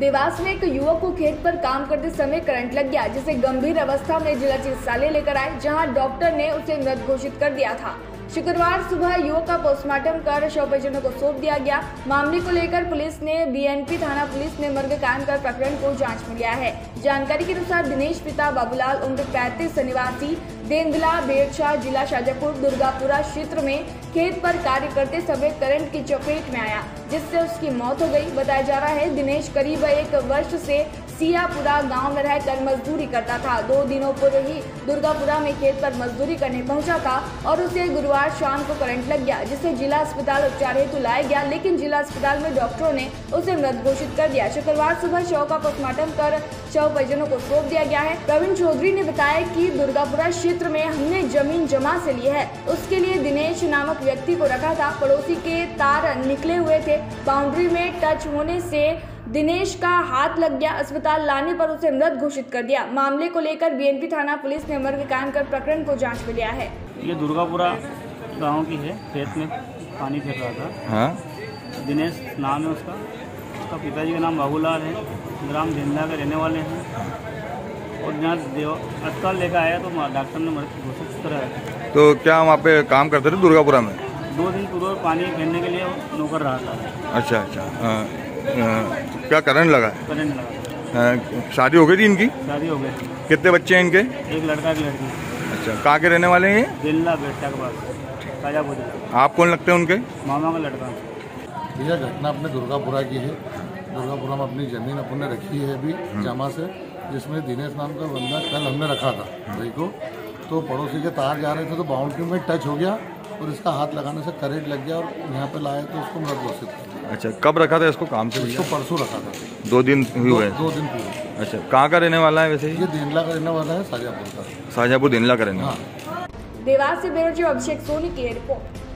देवास में एक युवक को खेत पर काम करते समय करंट लग गया, जिसे गंभीर अवस्था में जिला चिकित्सालय लेकर आए, जहाँ डॉक्टर ने उसे मृत घोषित कर दिया था। शुक्रवार सुबह युवक का पोस्टमार्टम कर शव परिजनों को सौंप दिया गया। मामले को लेकर पुलिस ने बीएनपी थाना पुलिस ने मर्ग कायम कर प्रकरण को जाँच में लिया है। जानकारी के अनुसार दिनेश पिता बाबूलाल उम्र पैंतीस निवासी देंदला बेड़छा जिला शाजापुर, दुर्गापुरा क्षेत्र में खेत पर कार्य करते समय करंट की चपेट में आया, जिससे उसकी मौत हो गई। बताया जा रहा है, दिनेश करीब एक वर्ष से सियापुरा गाँव में रहकर मजदूरी करता था। दो दिनों पूर्व ही दुर्गापुरा में खेत पर मजदूरी करने पहुँचा था और उसे गुरुवार शाम को करंट लग गया, जिसे जिला अस्पताल उपचार हेतु लाया गया, लेकिन जिला अस्पताल में डॉक्टरों ने उसे मृत घोषित कर दिया। शुक्रवार सुबह शव का पोस्टमार्टम कर शव परिजनों को सौंप दिया गया है। प्रवीण चौधरी ने बताया कि दुर्गापुरा क्षेत्र में हमने ज़मीन जमा से ली है। उसके लिए दिनेश नामक व्यक्ति को रखा था। पड़ोसी के तार निकले हुए थे। बाउंड्री में टच होने से दिनेश का हाथ लग गया अस्पताल लाने पर उसे मृत घोषित कर दिया। मामले को लेकर बीएनपी थाना पुलिस ने मर्ग कायम कर प्रकरण को जाँच में लिया है। ये दुर्गापुरा गाँव की है खेत में पानी फिर रहा था। हाँ। दिनेश नाम है उसका। उसका पिताजी का नाम बाबूलाल है। ग्राम झंडा के रहने वाले हैं। और जहाँ अस्पताल लेकर आया तो डॉक्टर ने मृत घोषित कराया तो क्या वहाँ पे काम करते थे दुर्गापुरा में? दो दिन पूर्व पानी फेरने के लिए नौकर रहा था। अच्छा अच्छा। हाँ, हाँ, क्या करंट लगा? है? करंट लगा। हाँ, शादी हो गई थी इनकी? शादी हो गई। कितने बच्चे हैं इनके? एक लड़का की लड़की। अच्छा कहाँ के रहने वाले हैं? दिल्ला बेटा के पास जिला आप कौन लगते हैं उनके? मामा का लड़का। यह घटना अपने दुर्गापुरा की है दुर्गापुरा में अपनी ज़मीन अपन ने रखी है अभी जमा से जिसमें दिनेश नाम का बंदा कल हमने रखा था भाई को। तो पड़ोसी के तार जा रहे थे तो बाउंड्री में टच हो गया और इसका हाथ लगाने से करेंट लग गया और यहाँ पे लाए तो उसको मृत घोषित कर दिया। अच्छा कब रखा था इसको काम से इसको परसों रखा था। दो दिन दो, हुए। हैं दो दिन पूरे। अच्छा कहाँ का रहने वाला है वैसे ये? देनला का रहने वाला है शाहजहापुर का। शाहजहाँपुर दिनला का रहने हाँ। वाला देवास से ब्यूरो अभिषेक सोनी की रिपोर्ट।